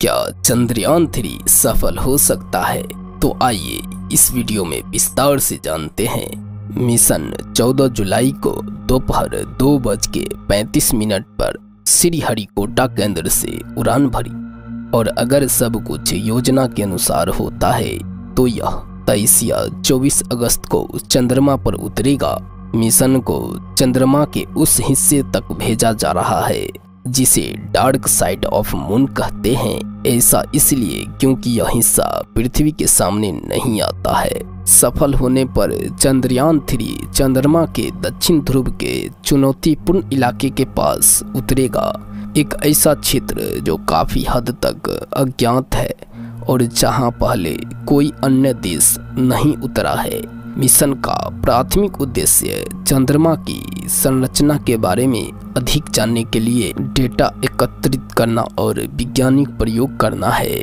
क्या चंद्रयान थ्री सफल हो सकता है? तो आइए इस वीडियो में विस्तार से जानते हैं। मिशन 14 जुलाई को दोपहर दो बज के पैंतीस मिनट पर श्रीहरिकोटा केंद्र से उड़ान भरी। और अगर सब कुछ योजना के अनुसार होता है तो यह तेईस या चौबीस अगस्त को चंद्रमा पर उतरेगा। मिशन को चंद्रमा के उस हिस्से तक भेजा जा रहा है। जिसे डार्क साइड ऑफ़ मून कहते हैं, ऐसा इसलिए क्योंकि यह हिस्सा पृथ्वी के सामने नहीं आता है। सफल होने पर चंद्रयान थ्री चंद्रमा के दक्षिण ध्रुव के चुनौतीपूर्ण इलाके के पास उतरेगा। एक ऐसा क्षेत्र जो काफ़ी हद तक अज्ञात है और जहाँ पहले कोई अन्य देश नहीं उतरा है। मिशन का प्राथमिक उद्देश्य चंद्रमा की संरचना के बारे में अधिक जानने के लिए डेटा एकत्रित करना और वैज्ञानिक प्रयोग करना है।